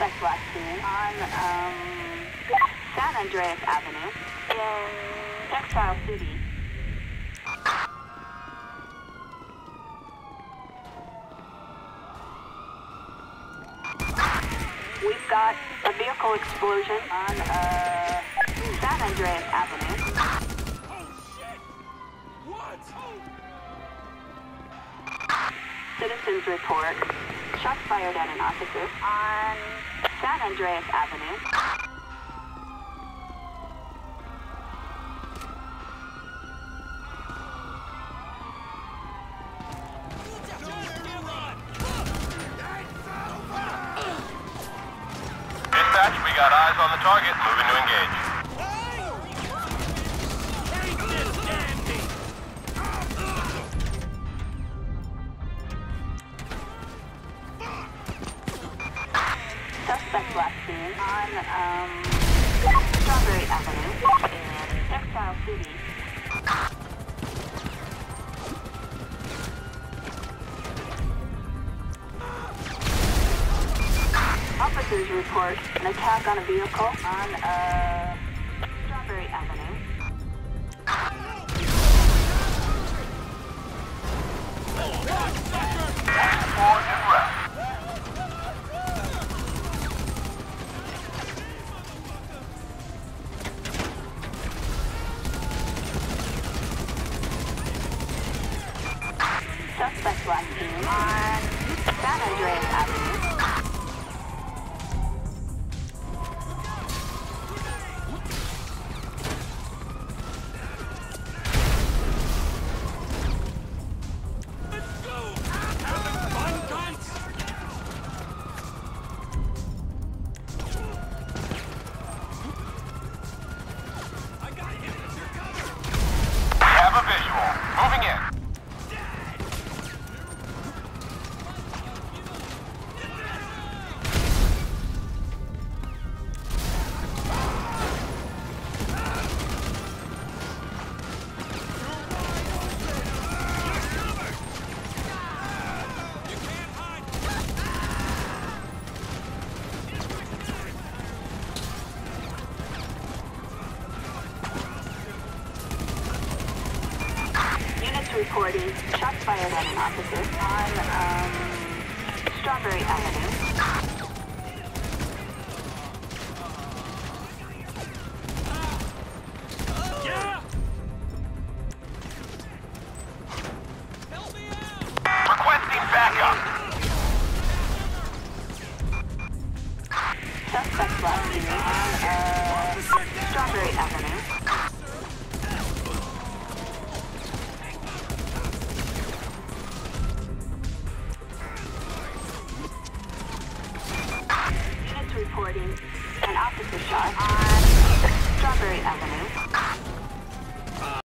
Suspect last seen on um, San Andreas Avenue in Textile City. We've got a vehicle explosion on uh, San Andreas Avenue. Oh shit! What? Oh. Citizens report shots fired at an officer on San Andreas Avenue. Dispatch, we got eyes on the target. Moving to engage. Suspect last seen on um, Strawberry Avenue in Textile City. Officers report an attack on a vehicle on uh, Suspect last seen on San Andreas Avenue. Reporting shots fired at an officer on um, Strawberry Avenue. Reporting an officer shot on Strawberry Avenue.